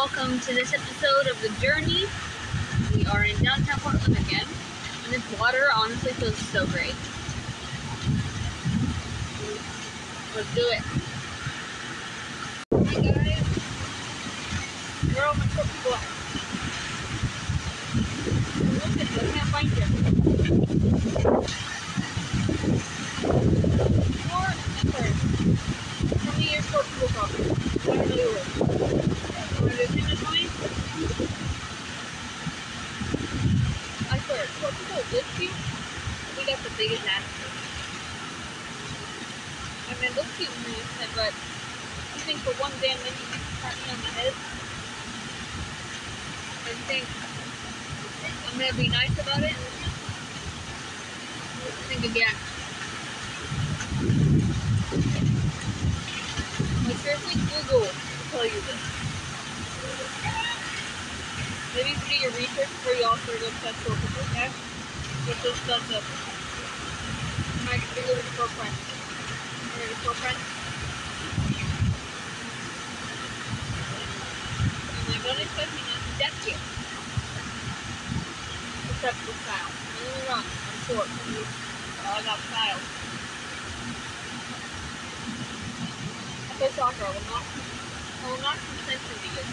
welcome to this episode of The Journey. We are in downtown Portland again, and this water honestly feels so great. Let's do it. Hi guys. My poor people at? Look at I can't find you. Four third. Tell me your poor people problem. I don't know I swear, poor people live cute. We got the biggest ass. I mean, when you said, but you think for one damn minute you can pat me on the head think I'm gonna be nice about it? Think again. Like seriously, Google will tell you this. You should do your research before you also go touch your people, okay? But this little girlfriend. I'm like, don't expect me to deck you. For style. Don't get me wrong, I'm short. But I got style. I play soccer. I will not, I will not consent to you.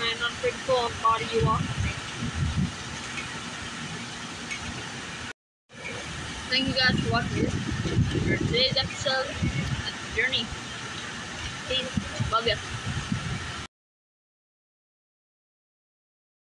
Pull on body you off. Thank you guys for watching. For today's episode of Journey. Peace. Love ya.